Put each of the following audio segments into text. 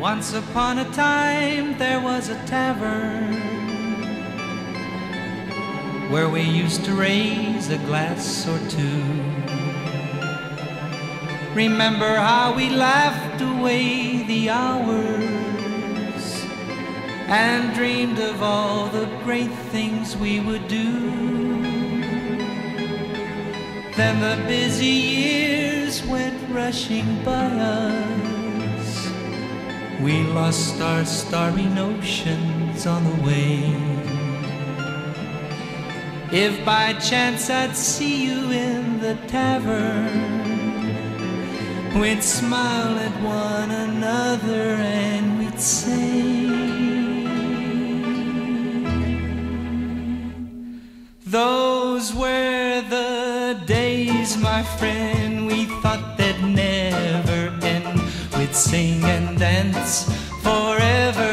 Once upon a time there was a tavern where we used to raise a glass or two. Remember how we laughed away the hours and dreamed of all the great things we would do. Then the busy years went rushing by us. We lost our starry notions on the way. If by chance I'd see you in the tavern, we'd smile at one another and we'd say, Those were the days, my friend, we thought. We'd sing and dance forever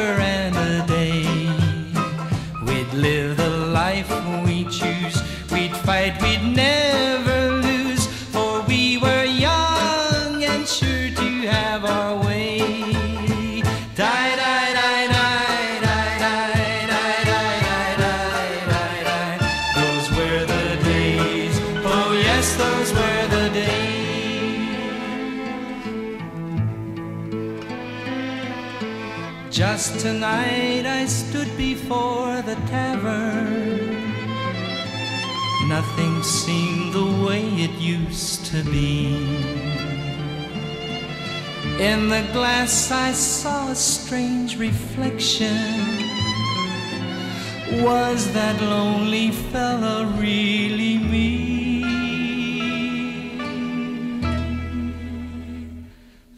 Just tonight I stood before the tavern. Nothing seemed the way it used to be. In the glass I saw a strange reflection. Was that lonely fellow really me?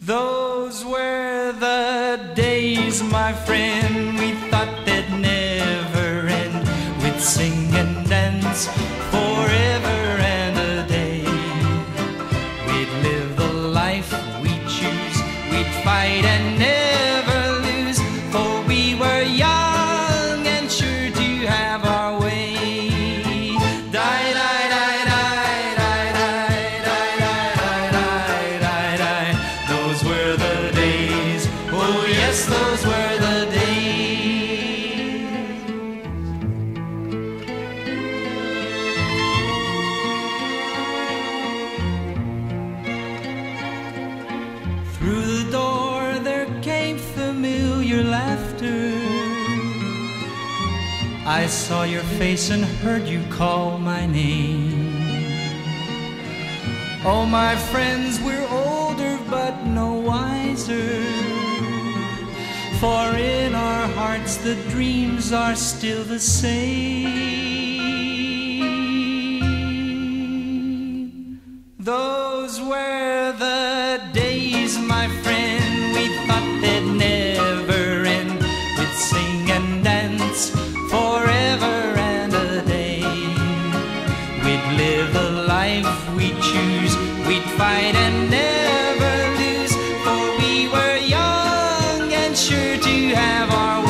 Those were the the days, my friend, we thought they'd never end. We'd sing and dance forever and a day. We'd live the life we choose, we'd fight and never lose, for we were young and sure to have our way. Die, die. Those were the I saw your face and heard you call my name. Oh, my friends, we're older but no wiser. For in our hearts the dreams are still the same. live a life we choose, we'd fight and never lose, for we were young and sure to have our way.